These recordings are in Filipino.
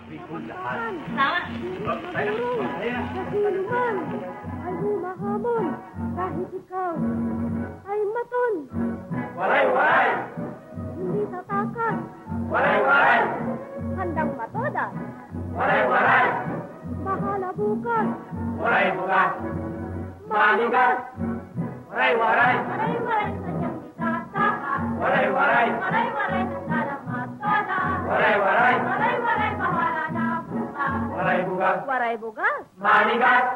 Sabi ko lahat. Tama. Sa sinuman ay humahamon kahit ikaw ay maton. Waray, waray! Hindi tatakas, Waray, waray! handang matoda. Waray, waray! Bahala bukas, Waray, bukas! Manigas! Waray, waray! Waray-waray sadyang itatakas. Waray, waray! Waray-waray bukas. Manigas!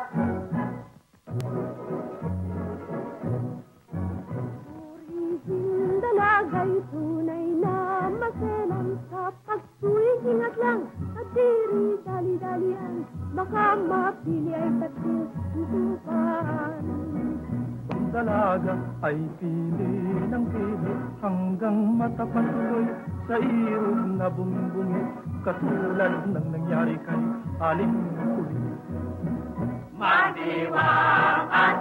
Purihin dalagay tunay na maselan sa pagtuwing ingat lang at diri dali-dalian baka mapili ay taksil susukan. Ang dalaga ay pili ng pili hanggang matapatuloy sa irog na bumbungi katulad ng nangyari kay Aling Kuli. Maniwang at